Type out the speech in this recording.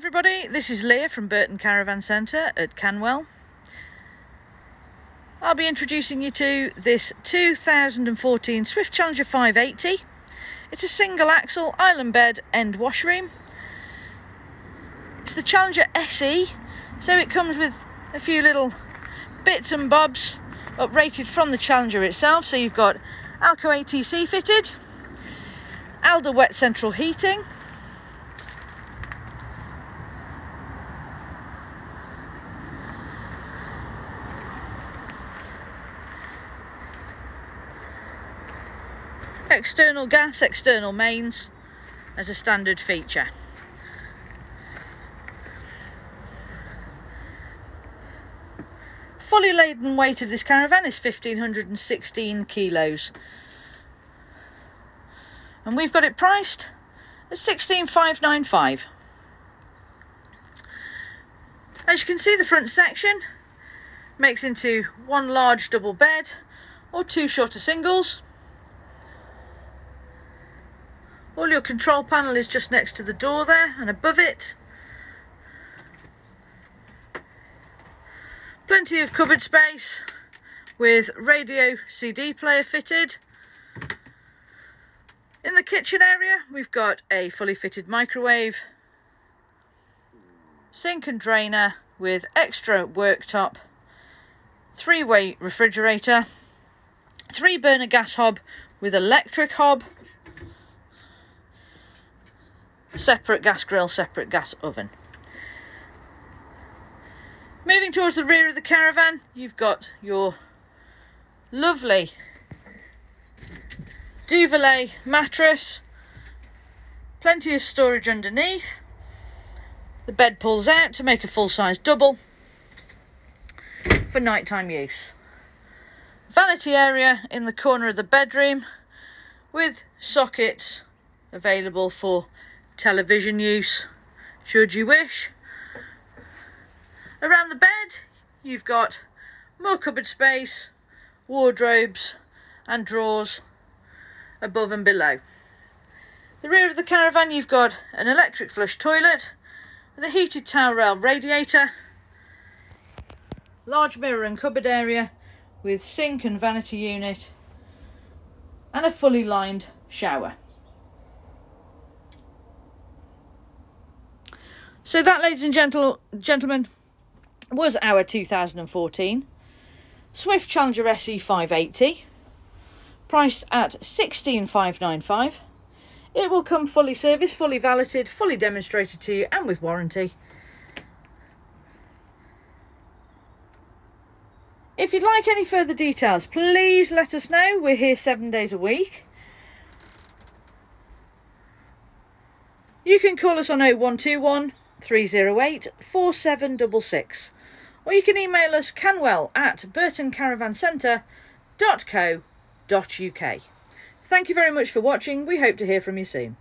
everybody, this is Leah from Burton Caravan Centre at Canwell. I'll be introducing you to this 2014 Swift Challenger 580. It's a single axle island bed end washroom. It's the Challenger SE, so it comes with a few little bits and bobs uprated from the Challenger itself. So you've got AL-KO ATC fitted, Alde wet central heating, external gas, external mains as a standard feature. Fully laden weight of this caravan is 1516 kilos. And we've got it priced at 16595. As you can see the front section makes into one large double bed or two shorter singles All your control panel is just next to the door there and above it. Plenty of cupboard space with radio CD player fitted. In the kitchen area we've got a fully fitted microwave, sink and drainer with extra worktop, three-way refrigerator, three burner gas hob with electric hob separate gas grill, separate gas oven. Moving towards the rear of the caravan, you've got your lovely Duvalay mattress, plenty of storage underneath. The bed pulls out to make a full-size double for nighttime use. Vanity area in the corner of the bedroom with sockets available for television use should you wish. Around the bed you've got more cupboard space, wardrobes and drawers above and below. The rear of the caravan you've got an electric flush toilet with a heated towel rail radiator, large mirror and cupboard area with sink and vanity unit and a fully lined shower. So that, ladies and gentle gentlemen, was our 2014 Swift Challenger SE 580, priced at 16595. It will come fully serviced, fully validated, fully demonstrated to you and with warranty. If you'd like any further details, please let us know. We're here seven days a week. You can call us on 0121 308 4766 or you can email us canwell at burtoncaravancentre.co.uk. Thank you very much for watching. We hope to hear from you soon.